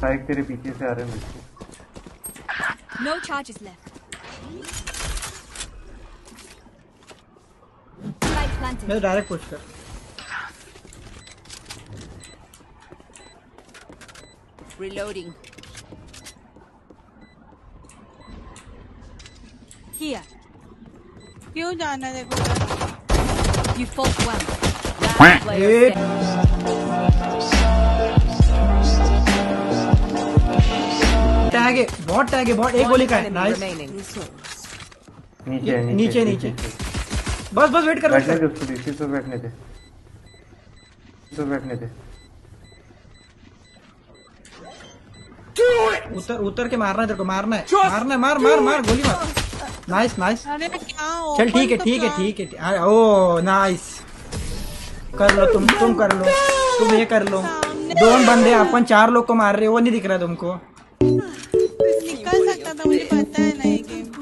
साइक तेरे पीछे से आ रहे हैं No charges left. Light planted. मैं डायरेक्ट पुश कर Reloading. Here. क्यों जाना देखो You fought well. Last player tag है बहुत टैग है बहुत एक गोली का है। नाइस. नीचे नीचे नीचे बस बस वेट कर बैठने दे उसको इसी पे बैठने दे। इसी पे बैठने दे। उतर उतर के मारना है तेरे को मारना है। मारना है मार मार मार गोली मार। नाइस नाइस अरे क्या चल ठीक है तो ठीक है ठीक है ठीक है। ओ नाइस कर लो तुम तुम कर लो। तुम ये कर लो। दोन बंदे अपन चार लोग को मार रहे हो वो नहीं दिख रहा तुमको। mi casa está dando patada en el game.